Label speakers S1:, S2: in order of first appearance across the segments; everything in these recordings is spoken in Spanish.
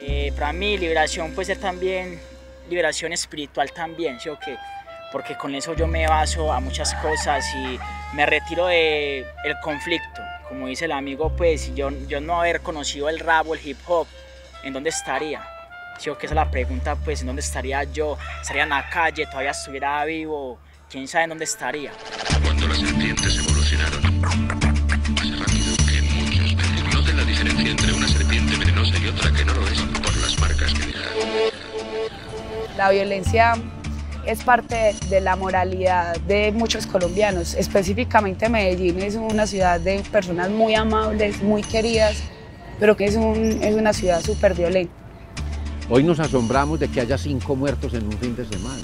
S1: Eh, para mí liberación puede ser también liberación espiritual también, ¿sí o qué? Porque con eso yo me baso a muchas cosas y me retiro del el conflicto. Como dice el amigo, pues si yo, yo no haber conocido el rap o el hip hop, ¿en dónde estaría? ¿Sí o qué? Esa es la pregunta, pues, ¿en dónde estaría yo? ¿Estaría en la calle? ¿Todavía estuviera vivo? ¿Quién sabe en dónde estaría?
S2: Cuando las serpientes evolucionaron, La
S3: violencia es parte de la moralidad de muchos colombianos, específicamente Medellín es una ciudad de personas muy amables, muy queridas, pero que es, un- es una ciudad súper violenta.
S4: Hoy nos asombramos de que haya cinco muertos en un fin de semana.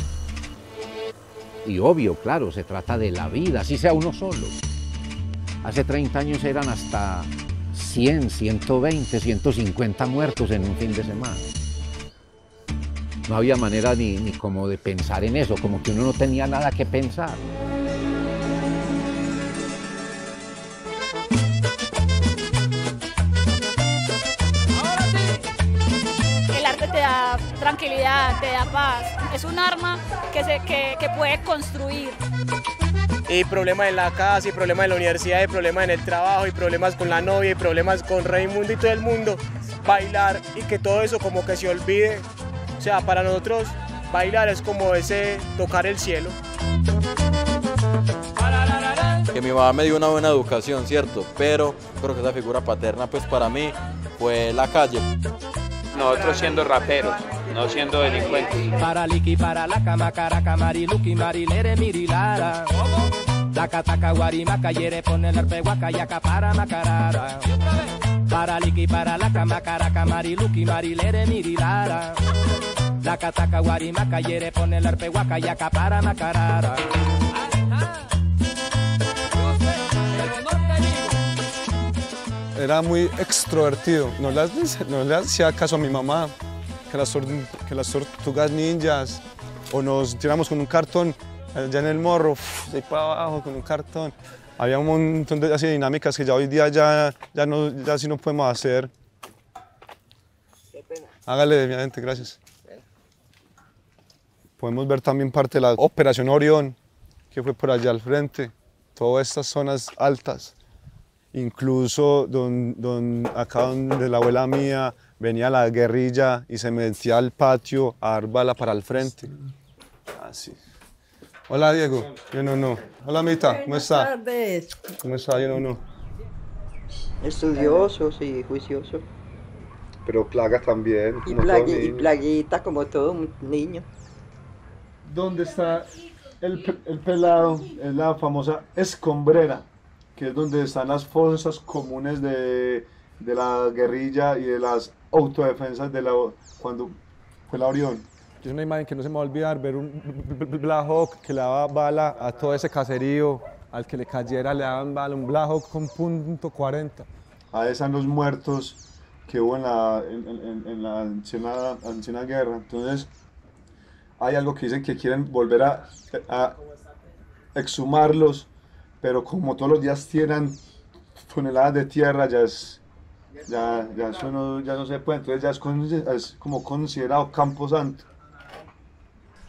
S4: Y obvio, claro, se trata de la vida, así sea uno solo. Hace 30 años eran hasta 100, 120, 150 muertos en un fin de semana. No había manera ni, ni como de pensar en eso, como que uno no tenía nada que pensar.
S5: El arte te da tranquilidad, te da paz. Es un arma que, se, que, que puede construir.
S6: y problemas en la casa, y problemas en la universidad, y problemas en el trabajo, y problemas con la novia, y problemas con Raimundo y todo el mundo, bailar y que todo eso como que se olvide. O sea, para nosotros bailar es como ese tocar el cielo.
S7: que mi mamá me dio una buena educación, ¿cierto? Pero creo que esa figura paterna, pues para mí, fue la calle.
S8: Nosotros siendo raperos, no siendo delincuentes.
S9: Para liki, para la cama, caraca, mariluki, marilere, mirilara. Taca, taca, guarimaca, yere, pone el arpe, guaca, yaca, para macarara. Para liki, para la cama, caraca, mariluki, marilere, mirilara. Taca, taca, guarimaca, yere, pone el arpe, guaca, yaca, para macarara.
S10: Era muy extrovertido, no le, no le hacía caso a mi mamá, que las, que las tortugas ninjas, o nos tiramos con un cartón allá en el morro, de ahí para abajo con un cartón. Había un montón de así dinámicas que ya hoy día ya, ya, no, ya sí no podemos hacer. Hágale, mi gente, gracias. Podemos ver también parte de la Operación Orión, que fue por allá al frente, todas estas zonas altas. Incluso don, don- acá donde la abuela mía venía la guerrilla y se metía al patio a dar bala para el frente. Así. Hola Diego, yo no, no. Hola Mita, ¿cómo está?
S11: Buenas tardes.
S10: ¿Cómo está? Yo no, no.
S11: Estudioso, sí, juicioso.
S10: Pero plaga también.
S11: Y,
S10: como todo
S11: y plaguita como todo un niño.
S10: ¿Dónde está el, pe- el pelado? Es la famosa escombrera, que es donde están las fosas comunes de, de la guerrilla y de las autodefensas de la, cuando fue la Orión. Es una imagen que no se me va a olvidar, ver un Black que le daba bala a todo ese caserío, al que le cayera le daban bala, un Black con punto 40. Ahí están los muertos que hubo en la, en, en- en la anciana, anciana guerra. Entonces, hay algo que dicen que quieren volver a, exhumarlos, pero como todos los días tiran toneladas de tierra, ya es, ya, ya eso no, ya no se puede, entonces ya es, es como considerado campo santo.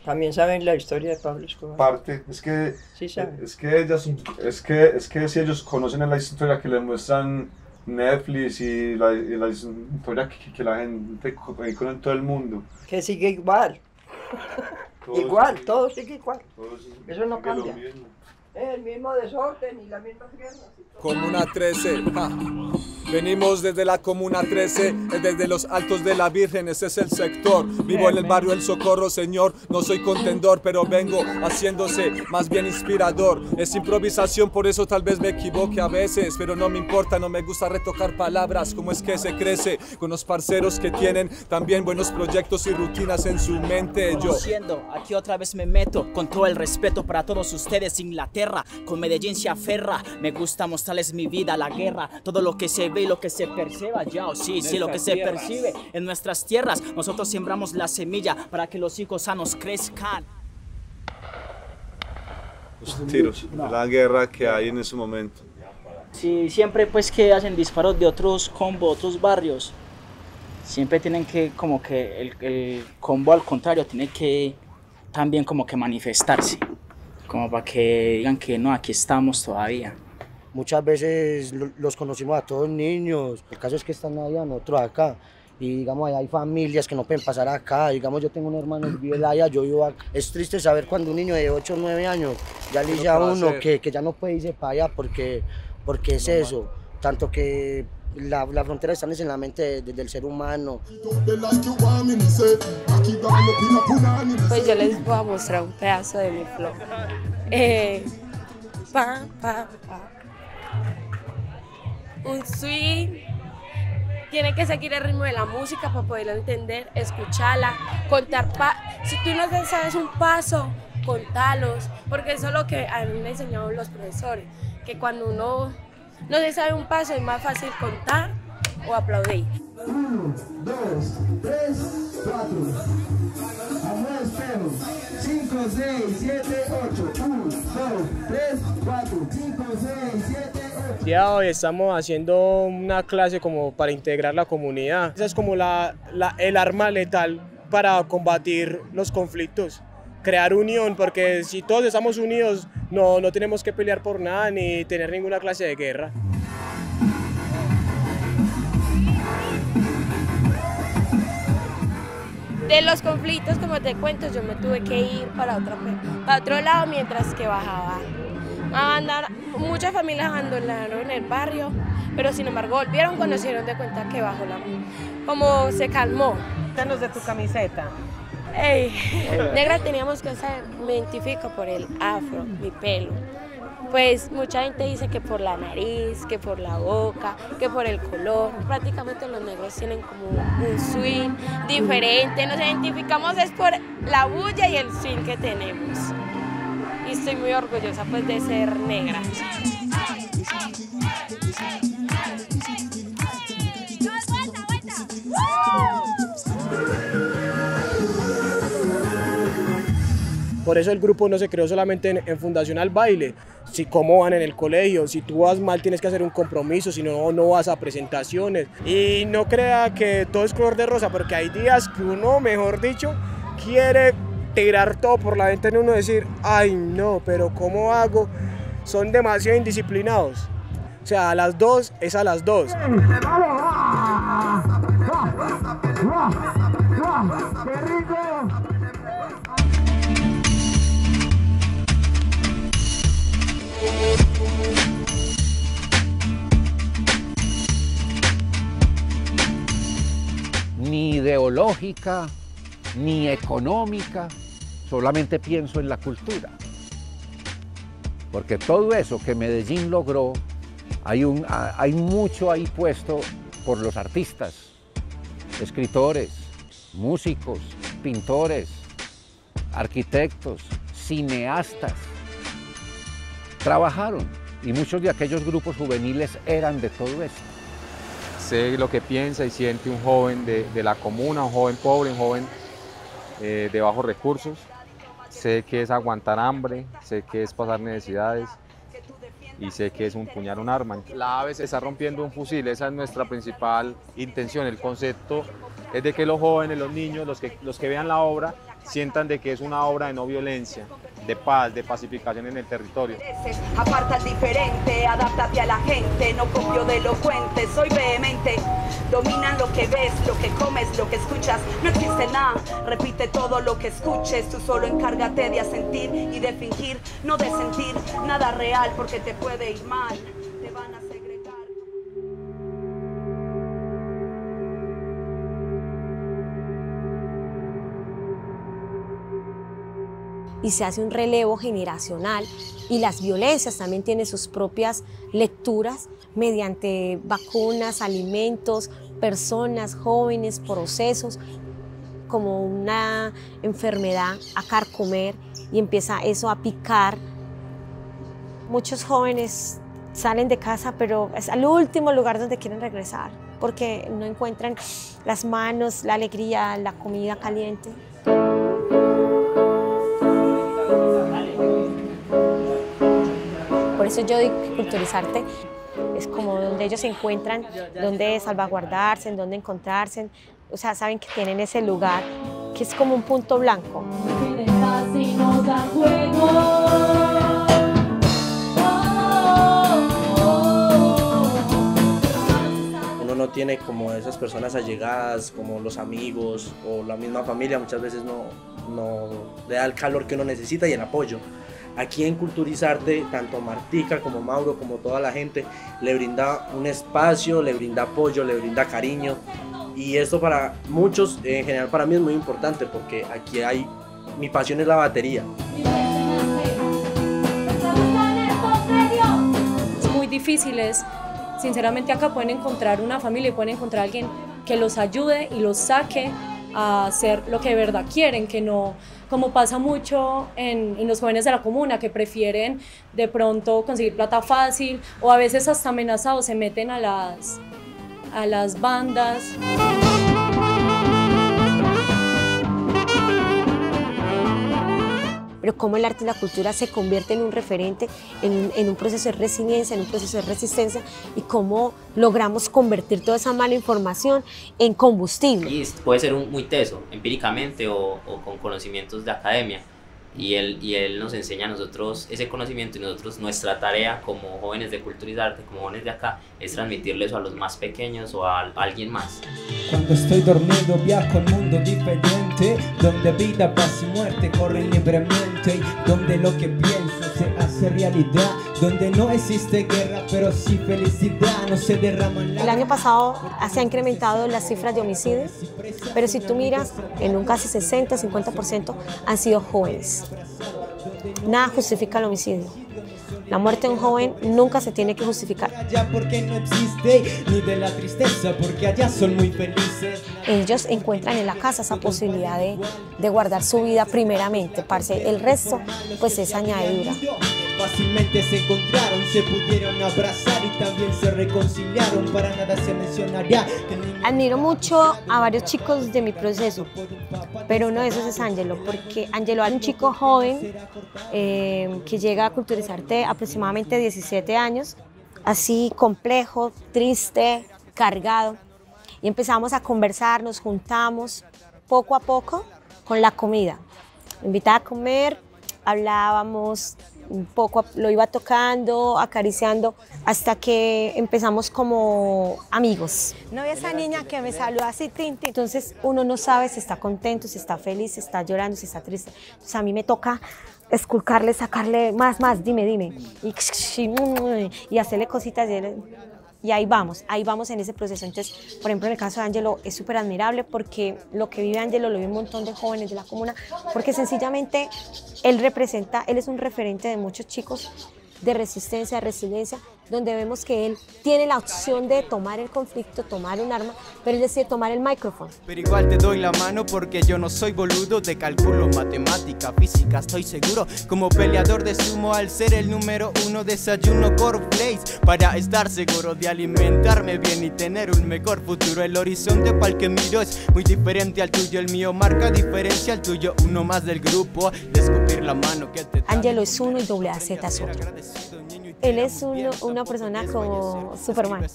S11: También saben la historia de Pablo Escobar.
S10: Parte, es que,
S11: Sí saben.
S10: es que ellas, es que, es que si ellos conocen la historia que les muestran Netflix y la, y la historia que, que la gente conoce en todo el mundo.
S11: Que sigue igual.
S10: Todos-
S11: igual, todo sigue igual.
S10: todos
S11: Eso no
S10: sigue lo
S11: cambia. El mismo desorden y las mismas guerras.
S12: Comuna 13, ja. venimos desde la Comuna 13, eh, desde los Altos de la Virgen, ese es el sector. Vivo en el barrio El Socorro, señor, no soy contendor, pero vengo haciéndose más bien inspirador. Es improvisación, por eso tal vez me equivoque a veces, pero no me importa, no me gusta retocar palabras, como es que se crece con los parceros que tienen también buenos proyectos y rutinas en su mente. Yo
S1: Conociendo, aquí otra vez me meto con todo el respeto para todos ustedes, Inglaterra, con Medellín se aferra, me gusta mostrarles mi vida, la guerra, todo lo que se ve y lo que se perciba, ya, oh, sí, sí, lo que se
S12: Nuestras
S1: percibe en nuestras tierras, nosotros sembramos la semilla para que los hijos sanos crezcan.
S10: Los tiros, la guerra que hay en ese momento.
S1: Sí, siempre pues que hacen disparos de otros combos, otros barrios. siempre tienen que, como que el, el combo al contrario, tiene que también como que manifestarse, como para que digan que no, aquí estamos todavía.
S13: Muchas veces lo- los conocimos a todos niños, el caso es que están allá, nosotros acá. Y digamos, allá hay familias que no pueden pasar acá. Digamos, yo tengo un hermano que vive allá, yo vivo acá. Es triste saber cuando un niño de 8 o 9 años ya le dice a uno que, que ya no puede irse para allá porque, porque es eso. Tanto que la, la frontera está en la mente de- del ser humano.
S14: Pues yo les voy a mostrar un pedazo de mi flow. Eh, pa, pa, pa. Un swing. Tiene que seguir el ritmo de la música para poderlo entender, escucharla, contar. Pa si tú no sabes un paso, contalos, porque eso es lo que a mí me enseñaron los profesores, que cuando uno no se sabe un paso es más fácil contar o aplaudir.
S15: Uno, dos, tres, cuatro. Amor espejo. Cinco, seis, siete, ocho. Uno, dos, tres, cuatro. Cinco, seis, siete, ocho.
S6: El día de hoy estamos haciendo una clase como para integrar la comunidad. Esa es como la, la- el arma letal para combatir los conflictos. Crear unión, porque si todos estamos unidos, no, no tenemos que pelear por nada ni tener ninguna clase de guerra.
S14: De los conflictos, como te cuento, yo me tuve que ir para otro, para otro lado mientras que bajaba. Abandonar- muchas familias abandonaron el barrio, pero sin embargo volvieron cuando se dieron de cuenta que bajó la... como se calmó.
S16: Cuéntanos de tu camiseta.
S14: Ey, negra teníamos que ser, me identifico por el afro, mi pelo. Pues mucha gente dice que por la nariz, que por la boca, que por el color. Prácticamente los negros tienen como un swing diferente. Nos identificamos es por la bulla y el swing que tenemos. Y estoy muy orgullosa pues de ser negra.
S6: Por eso el grupo no se creó solamente en, Fundación al Baile. Si cómo van en el colegio, si tú vas mal tienes que hacer un compromiso, si no, no vas a presentaciones. Y no crea que todo es color de rosa, porque hay días que uno, mejor dicho, quiere tirar todo por la ventana y uno decir, ay no, pero ¿cómo hago? Son demasiado indisciplinados. O sea, a las dos es a las dos.
S15: ¡Qué rico!
S4: Ni económica, solamente pienso en la cultura. Porque todo eso que Medellín logró, hay, hay mucho ahí puesto por los artistas, escritores, músicos, pintores, arquitectos, cineastas. Trabajaron y muchos de aquellos grupos juveniles eran de todo esto.
S17: Sé lo que piensa y siente un joven de, la comuna, un joven pobre, un joven eh, de bajos recursos. Sé que es aguantar hambre, sé que es pasar necesidades y sé que es empuñar un arma. La AVE se está rompiendo un fusil, esa es nuestra principal intención. El concepto es de que los jóvenes, los niños, los que, los que vean la obra, sientan de que es una obra de no violencia, de paz, de pacificación en el territorio.
S18: Aparta el diferente, adáptate a la gente, no copio de elocuente, soy vehemente. Dominan lo que ves, lo que comes, lo que escuchas, no existe nada. Repite todo lo que escuches, tú solo encárgate de asentir y de fingir, no de sentir nada real porque te puede ir mal.
S19: Y se hace un relevo generacional y las violencias también tienen sus propias lecturas mediante vacunas, alimentos, personas, jóvenes, procesos, como una enfermedad a carcomer y empieza eso a picar. Muchos jóvenes salen de casa, pero es al último lugar donde quieren regresar, porque no encuentran las manos, la alegría, la comida caliente. Eso yo digo que culturizarte es como donde ellos se encuentran, donde salvaguardarse, en donde encontrarse, o sea, saben que tienen ese lugar que es como un punto blanco.
S20: Uno no tiene como esas personas allegadas, como los amigos o la misma familia, muchas veces no, no le da el calor que uno necesita y el apoyo. Aquí en Culturizarte, tanto Martica como Mauro, como toda la gente, le brinda un espacio, le brinda apoyo, le brinda cariño. Y esto para muchos, en general para mí es muy importante porque aquí hay, mi pasión es la batería.
S21: muy difíciles. Sinceramente acá pueden encontrar una familia y pueden encontrar a alguien que los ayude y los saque a hacer lo que de verdad quieren, que no, como pasa mucho en, los jóvenes de la comuna, que prefieren de pronto conseguir plata fácil o a veces hasta amenazados se meten a las, a las bandas.
S19: Pero cómo el arte y la cultura se convierte en un referente, en, en, un proceso de resiliencia, en un proceso de resistencia y cómo logramos convertir toda esa mala información en combustible.
S22: Y puede ser un, muy teso, empíricamente o, o con conocimientos de academia. Y él, y él nos enseña a nosotros ese conocimiento y nosotros nuestra tarea como jóvenes de Culturizarte, como jóvenes de acá, es transmitirle eso a los más pequeños o a, a alguien más.
S23: Cuando estoy dormido viajo a un mundo diferente Donde vida, paz y muerte corren libremente Donde lo que pienso se hace realidad Donde no existe guerra pero sí felicidad No se derraman
S19: El año pasado se han incrementado las cifras de homicidios Pero si tú miras, en un casi 60-50% han sido jóvenes Nada justifica el homicidio la muerte de un joven nunca se tiene que justificar.
S23: Allá porque no existe ni de la tristeza porque allá son muy felices.
S19: Ellos encuentran en la casa esa posibilidad de, de guardar su vida primeramente, parce. El resto pues es añadidura.
S23: Fácilmente se encontraron, se pudieron abrazar y también se reconciliaron. Para nada se mencionaría que
S19: Admiro mucho a varios chicos de mi proceso, pero uno de esos es Angelo, porque Angelo es un chico joven eh, que llega a culturizarte aproximadamente 17 años, así complejo, triste, cargado. Y empezamos a conversar, nos juntamos poco a poco con la comida. Me invitaba a comer, hablábamos un poco, lo iba tocando, acariciando, hasta que empezamos como amigos. No vi esa niña que me saludó así, tin, tin. Entonces uno no sabe si está contento, si está feliz, si está llorando, si está triste. Entonces a mí me toca esculcarle, sacarle más, más, dime, dime. Y, y hacerle cositas. Y ahí vamos, ahí vamos en ese proceso. Entonces, por ejemplo, en el caso de Angelo es súper admirable porque lo que vive Angelo lo vive un montón de jóvenes de la comuna, porque sencillamente él representa, él es un referente de muchos chicos de resistencia, de resiliencia, donde vemos que él tiene la opción de tomar el conflicto, tomar un arma, pero él decide tomar el micrófono.
S23: Pero igual te doy la mano porque yo no soy boludo de cálculo, matemática, física, estoy seguro. Como peleador de sumo al ser el número uno, desayuno cornflakes para estar seguro de alimentarme bien y tener un mejor futuro. El horizonte para el que miro es muy diferente al tuyo, el mío marca diferencia al tuyo, uno más del grupo, descubrir la mano que te...
S19: Angelo es uno y doble AZ es otro. Él es una persona como Superman.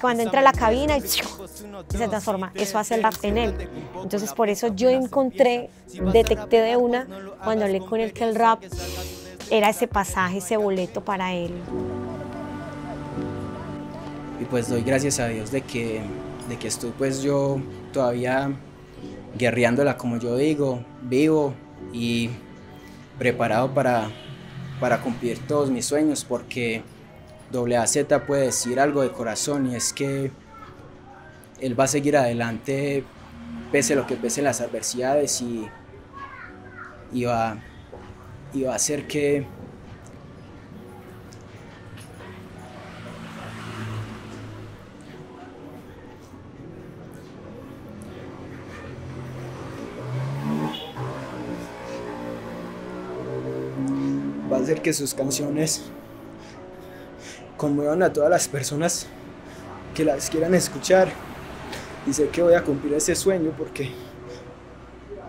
S19: Cuando entra a la cabina y se transforma, eso hace el rap en él. Entonces por eso yo encontré, detecté de una, cuando hablé con él que el rap era ese pasaje, ese boleto para él.
S24: Y pues doy gracias a Dios de que, de que estoy pues yo todavía guerreándola como yo digo, vivo y preparado para para cumplir todos mis sueños porque AZ puede decir algo de corazón y es que él va a seguir adelante pese a lo que pese las adversidades y, y, va, y va a hacer que hacer que sus canciones conmuevan a todas las personas que las quieran escuchar. Y sé que voy a cumplir ese sueño porque,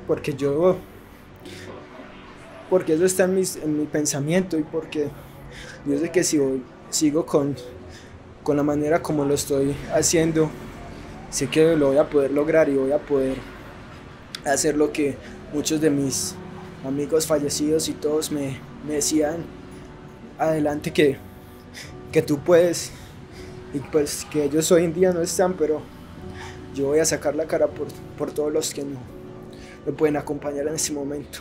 S24: porque yo, porque eso está en, mis, en mi pensamiento y porque yo sé que si sigo con, con la manera como lo estoy haciendo, sé que lo voy a poder lograr y voy a poder hacer lo que muchos de mis amigos fallecidos y todos me, me decían, adelante que, que tú puedes. Y pues que ellos hoy en día no están, pero yo voy a sacar la cara por, por todos los que no me pueden acompañar en este momento.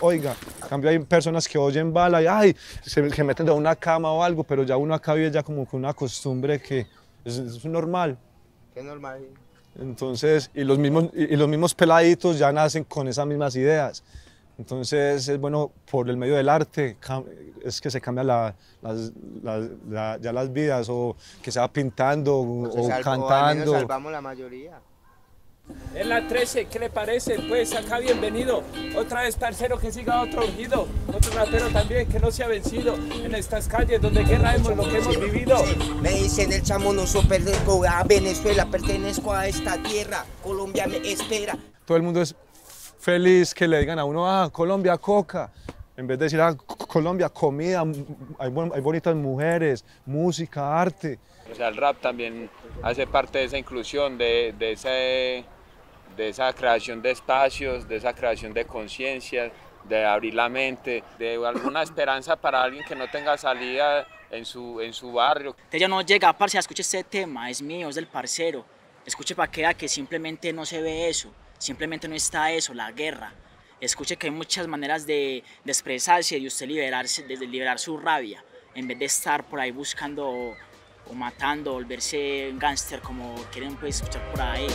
S10: Oiga, cambio hay personas que oyen bala y ay, se, se meten de una cama o algo, pero ya uno acá vive ya como con una costumbre que es, es normal.
S25: Qué normal.
S10: Entonces, y los, mismos, y y los mismos peladitos ya nacen con esas mismas ideas. Entonces, es bueno, por el medio del arte, es que se cambian la- las, las- la- ya las vidas, o que sea pintando, o,
S25: Se menos
S10: cantando.
S25: salvamos la mayoría.
S8: En la 13, ¿qué le parece? Pues acá bienvenido. Otra vez, parcero, que siga otro ungido. Otro rapero también, que no se ha vencido. En estas calles donde guerra hemos lo que hemos vivido.
S25: Me dicen el chamo no soy pertenezco a Venezuela, pertenezco a esta tierra. Colombia me espera.
S10: Todo el mundo es feliz que le digan a uno, ah, Colombia, coca. En vez de decir, ah, Colombia, comida, m- hay, bon- hay bonitas mujeres, música, arte.
S8: O sea, el rap también hace parte de esa inclusión, de, de, ese- de esa creación de espacios, de esa creación de conciencia, de abrir la mente, de alguna esperanza para alguien que no tenga salida en su, en su barrio.
S1: Ella no llega, parce, escuche este tema, es mío, es del parcero. Escuche para que que simplemente no se ve eso, simplemente no está eso, la guerra. Escuche que hay muchas maneras de, de expresarse, de usted liberarse, de, de liberar su rabia, en vez de estar por ahí buscando o, o matando, volverse un gángster como quieren pues escuchar por ahí.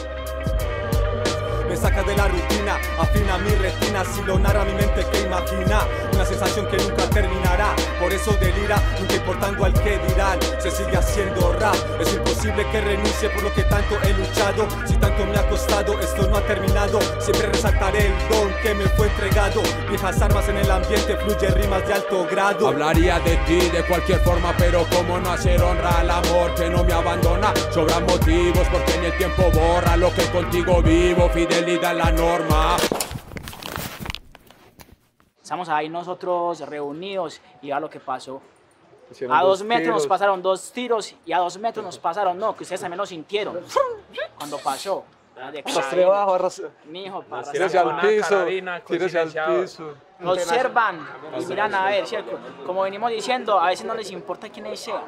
S12: Saca de la rutina, afina mi retina, silonara mi mente que imagina Una sensación que nunca terminará, por eso delira, nunca importando al que dirán. Se sigue haciendo rap, es imposible que renuncie por lo que tanto he luchado Si tanto me ha costado, esto no ha terminado Siempre resaltaré el don que me fue entregado Viejas armas en el ambiente, fluye rimas de alto grado
S26: Hablaría de ti de cualquier forma, pero cómo no hacer honra al amor que no me abandona. Sobran motivos porque ni el tiempo borra lo que contigo vivo, fidelidad a la norma.
S1: Estamos ahí nosotros reunidos y vea lo que pasó.
S10: Hicieron
S1: A
S10: dos
S1: dos metros nos
S10: tiros.
S1: pasaron dos tiros y a dos metros nos pasaron, no, que ustedes también lo sintieron. Cuando pasó. De
S10: Arrastre abajo, arrastre-
S1: Mijo, para
S10: Tírese al piso, tírese al piso.
S1: Observan y miran a ver, ¿cierto? Como venimos diciendo, a veces no les importa quiénes sean.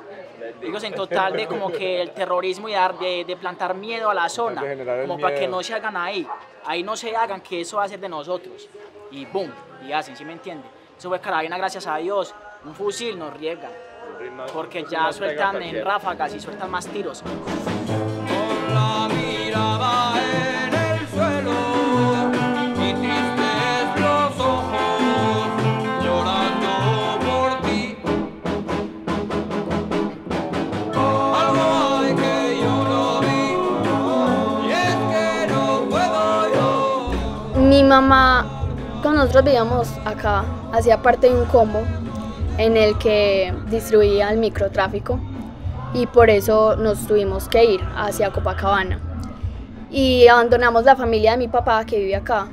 S1: Ellos en total de como que el terrorismo y dar- de, de plantar miedo a la zona, como para que no se hagan ahí. Ahí no se hagan, que eso va a ser de nosotros. Y boom, y hacen, ¿sí me entiende? Eso fue carabina, gracias a Dios. Un fusil nos riega. Porque ya sueltan en ráfagas y sueltan más tiros.
S26: mirada en el suelo llorando por ti. Algo hay que yo no vi y es que no puedo yo.
S27: Mi mamá, cuando nosotros vivíamos acá, hacía parte de un combo en el que distribuía el microtráfico y por eso nos tuvimos que ir hacia Copacabana. Y abandonamos la familia de mi papá que vive acá.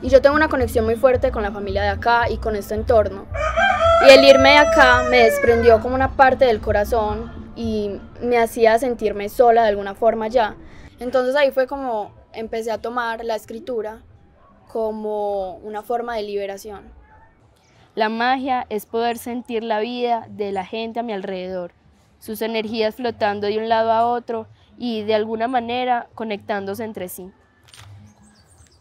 S27: Y yo tengo una conexión muy fuerte con la familia de acá y con este entorno. Y el irme de acá me desprendió como una parte del corazón y me hacía sentirme sola de alguna forma ya. Entonces ahí fue como empecé a tomar la escritura como una forma de liberación.
S28: La magia es poder sentir la vida de la gente a mi alrededor, sus energías flotando de un lado a otro y de alguna manera conectándose entre sí.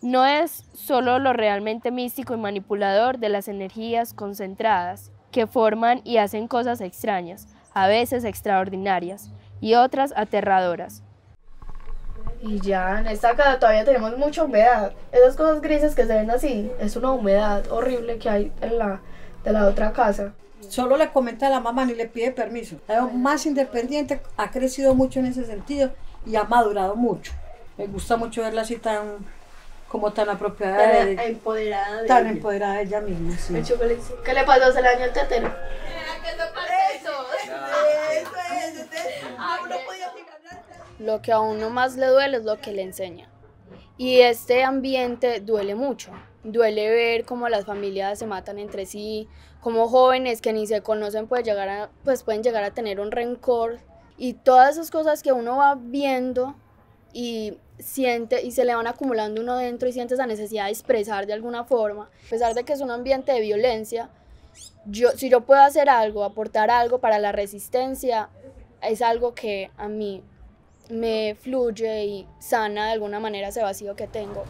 S28: No es solo lo realmente místico y manipulador de las energías concentradas, que forman y hacen cosas extrañas, a veces extraordinarias, y otras aterradoras.
S27: Y ya en esta casa todavía tenemos mucha humedad. Esas cosas grises que se ven así, es una humedad horrible que hay en la, de la otra casa.
S29: Solo le comenta a la mamá ni le pide permiso. La veo más independiente, ha crecido mucho en ese sentido y ha madurado mucho. Me gusta mucho verla así tan como tan apropiada
S27: Tan
S29: de-
S27: empoderada de
S29: tan
S27: ella.
S29: empoderada de ella misma. sí.
S27: El. ¿Qué le pasó? ¿Se le dañó el tetero? Lo que a uno más le duele es lo que le enseña. Y este ambiente duele mucho, duele ver cómo las familias se matan entre sí, como jóvenes que ni se conocen pueden llegar a, pues pueden llegar a tener un rencor y todas esas cosas que uno va viendo y siente y se le van acumulando uno dentro y siente esa necesidad de expresar de alguna forma, a pesar de que es un ambiente de violencia, yo, si yo puedo hacer algo, aportar algo para la resistencia, es algo que a mí me fluye y sana de alguna manera ese vacío que tengo,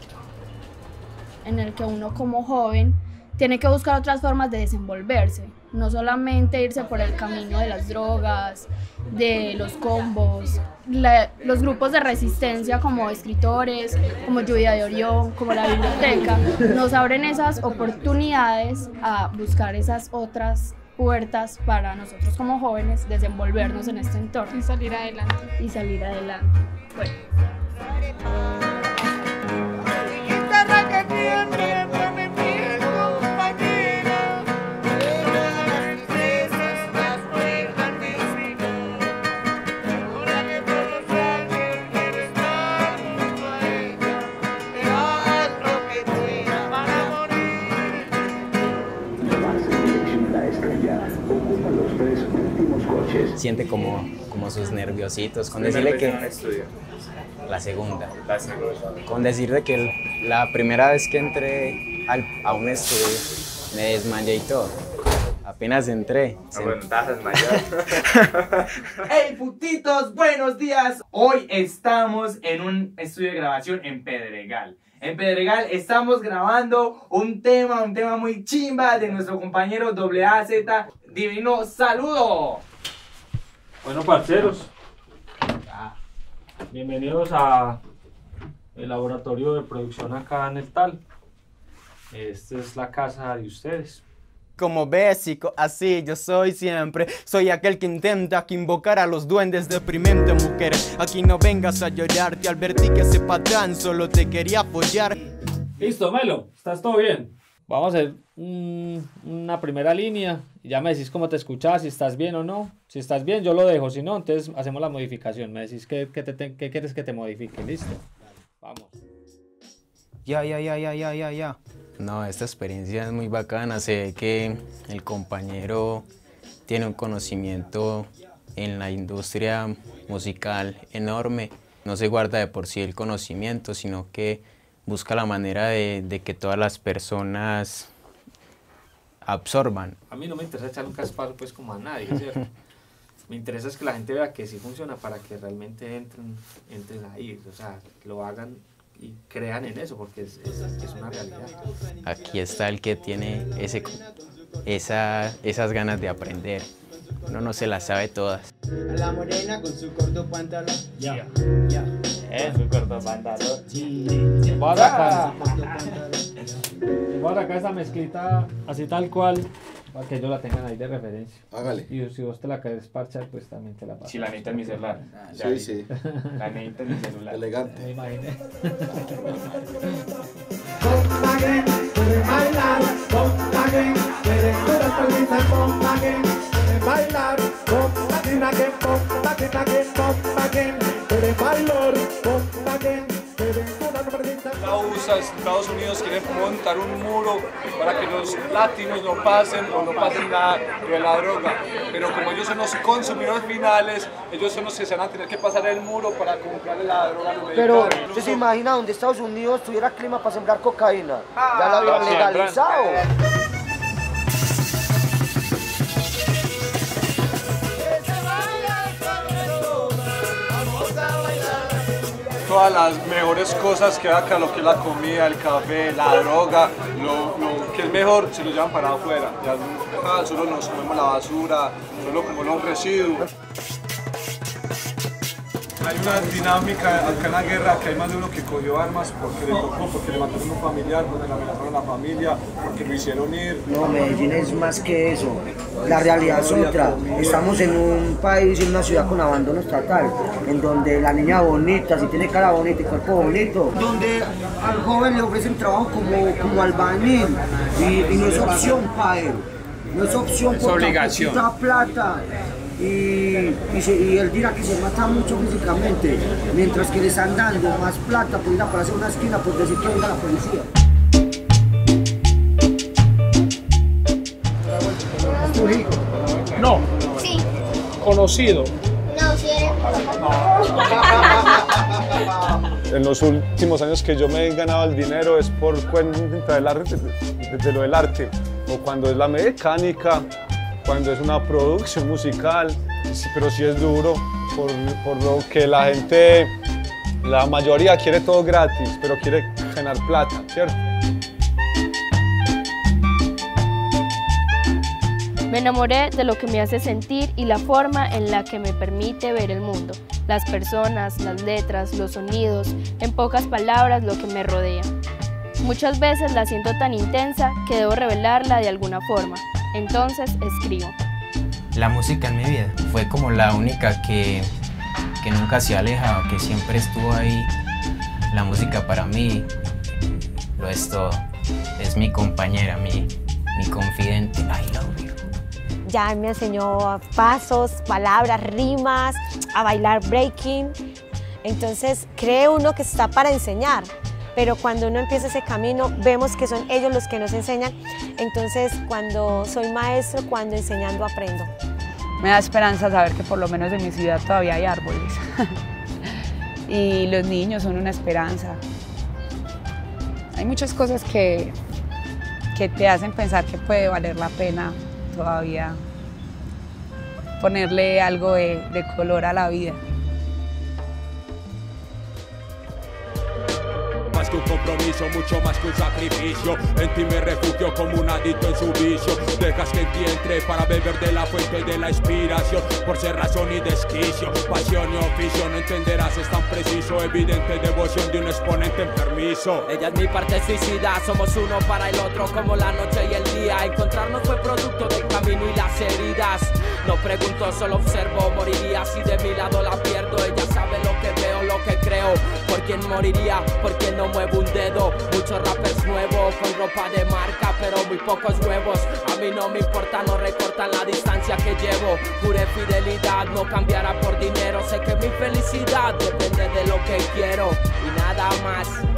S27: en el que uno como joven tiene que buscar otras formas de desenvolverse, no solamente irse por el camino de las drogas, de los combos, los grupos de resistencia como escritores, como Lluvia de Orión, como la biblioteca, nos abren esas oportunidades a buscar esas otras puertas para nosotros como jóvenes desenvolvernos en este entorno.
S30: Y salir adelante.
S27: Y salir adelante. Bueno.
S24: Siente como, como sus nerviositos, con decirle que... La segunda.
S31: La segunda.
S24: Con decirle que la primera vez que entré al, a un estudio me desmayé y todo. Apenas entré.
S31: Ah, bueno, estás desmayado.
S32: ¡Hey, putitos! ¡Buenos días! Hoy estamos en un estudio de grabación en Pedregal. En Pedregal estamos grabando un tema, un tema muy chimba de nuestro compañero AZ Divino. ¡Saludo!
S33: Bueno, parceros, bienvenidos a el laboratorio de producción acá en el TAL. Esta es la casa de ustedes.
S23: Como bésico, así yo soy siempre. Soy aquel que intenta que invocar a los duendes deprimente, mujeres. Aquí no vengas a llorar, te advertí que ese patrón solo te quería apoyar.
S33: Listo, Melo, ¿estás todo bien? Vamos a hacer una primera línea y ya me decís cómo te escuchas, si estás bien o no. Si estás bien, yo lo dejo, si no, entonces hacemos la modificación. Me decís qué, qué, quieres que te modifique, listo. Vamos.
S24: Ya, ya, ya, ya, ya, ya, ya. No, esta experiencia es muy bacana. Sé que el compañero tiene un conocimiento en la industria musical enorme. No se guarda de por sí el conocimiento, sino que busca la manera de, que todas las personas absorban.
S33: A mí no me interesa echar un caspazo pues como a nadie, ¿cierto? me interesa es que la gente vea que sí funciona para que realmente entren, entren ahí, o sea, lo hagan y crean en eso, porque es, es, una realidad.
S24: Aquí está el que tiene ese, esa, esas ganas de aprender. Uno no se las sabe todas.
S23: la morena con su corto pantalón.
S33: Ya. Ya. Eh, su corto pantalón. Voy a sacar. Voy a sacar esa mezclita así tal cual. Para que ellos la tengan ahí de referencia.
S7: Hágale.
S33: Y si vos te la querés parchar, pues también te la paso. Si la necesitas en mi celular.
S7: Sí, sí.
S33: La necesitas en mi celular.
S7: Elegante.
S33: Me imaginé.
S15: bailar, bailar,
S10: Estados Unidos quieren montar un muro para que los latinos no pasen o no pasen nada de la droga. Pero como ellos son los consumidores finales, ellos son los que se van a tener que pasar el muro para comprar la droga a los
S25: Pero, ¿usted se imagina donde Estados Unidos tuviera clima para sembrar cocaína? Ya lo habían legalizado.
S10: Todas las mejores cosas que acá, lo que es la comida, el café, la droga, lo, que es mejor se lo llevan para afuera. Ya, solo nos comemos la basura, solo como los residuos. Hay una dinámica acá en la guerra que hay más de uno que cogió armas porque le tocó, porque le mataron a un familiar, porque le mataron a la familia, porque lo hicieron ir.
S25: No, Medellín es más que eso. La realidad es otra. Estamos en un país, en una ciudad con abandono estatal, en donde la niña bonita, si tiene cara bonita y cuerpo bonito, donde al joven le ofrecen trabajo como, como albañil y, no es opción para él. No es opción
S33: es obligación.
S25: plata y, él dirá que se mata mucho físicamente, mientras que le están dando más plata por ir a una esquina por decir que venga la policía.
S34: ¿Trujillo?
S35: No.
S34: Sí.
S35: ¿Conocido?
S34: No, sí eres
S10: En los últimos años que yo me he ganado el dinero es por cuenta del arte, de lo del arte, o cuando es la mecánica, cuando es una producción musical, pero sí es duro, por, por lo que la gente, la mayoría quiere todo gratis, pero quiere ganar plata, ¿cierto?
S28: Me enamoré de lo que me hace sentir y la forma en la que me permite ver el mundo, las personas, las letras, los sonidos, en pocas palabras lo que me rodea. Muchas veces la siento tan intensa que debo revelarla de alguna forma, entonces escribo.
S24: La música en mi vida fue como la única que, que nunca se aleja, que siempre estuvo ahí. La música para mí lo es todo. Es mi compañera, mi, mi confidente. I love you.
S19: Ya me enseñó pasos, palabras, rimas, a bailar breaking. Entonces cree uno que está para enseñar, pero cuando uno empieza ese camino vemos que son ellos los que nos enseñan. Entonces cuando soy maestro, cuando enseñando aprendo.
S36: Me da esperanza saber que por lo menos en mi ciudad todavía hay árboles. y los niños son una esperanza. Hay muchas cosas que, que te hacen pensar que puede valer la pena todavía ponerle algo de, de color a la vida.
S26: Un compromiso, mucho más que un sacrificio. En ti me refugio como un adicto en su vicio. Dejas que en ti entre para beber de la fuente de la inspiración. Por ser razón y desquicio, pasión y oficio. No entenderás, es tan preciso. Evidente devoción de un exponente enfermizo.
S32: Ella es mi parte suicida, somos uno para el otro como la noche y el día. Encontrarnos fue producto del camino y las heridas. No pregunto, solo observo, moriría si de mi lado la pierdo. Ella sabe lo que veo, lo que Por quién moriría, por quién no muevo un dedo. Muchos rappers nuevos con ropa de marca, pero muy pocos huevos. A mí no me importa, no recortan la distancia que llevo. Pure fidelidad, no cambiará por dinero. Sé que mi felicidad depende de lo que quiero y nada más.